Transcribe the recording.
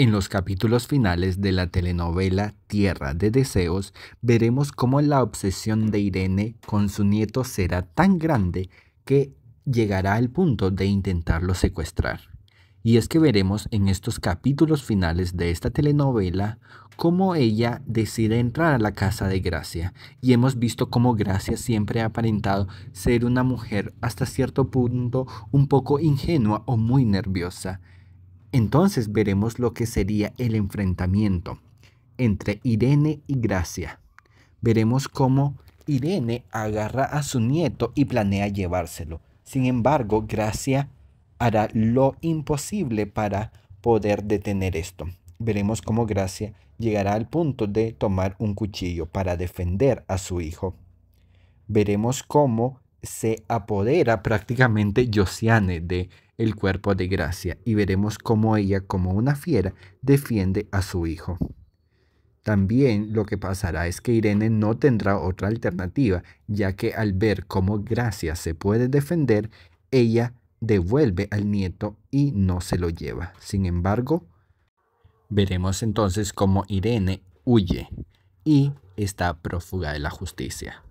En los capítulos finales de la telenovela Tierra de Deseos, veremos cómo la obsesión de Irene con su nieto será tan grande que llegará al punto de intentarlo secuestrar. Y es que veremos en estos capítulos finales de esta telenovela cómo ella decide entrar a la casa de Gracia. Y hemos visto cómo Gracia siempre ha aparentado ser una mujer hasta cierto punto un poco ingenua o muy nerviosa. Entonces veremos lo que sería el enfrentamiento entre Irene y Gracia. Veremos cómo Irene agarra a su nieto y planea llevárselo. Sin embargo, Gracia hará lo imposible para poder detener esto. Veremos cómo Gracia llegará al punto de tomar un cuchillo para defender a su hijo. Veremos cómo se apodera prácticamente Josiane de el cuerpo de Gracia y veremos cómo ella como una fiera defiende a su hijo. También lo que pasará es que Irene no tendrá otra alternativa, ya que al ver cómo Gracia se puede defender, ella devuelve al nieto y no se lo lleva. Sin embargo, veremos entonces cómo Irene huye y está prófuga de la justicia.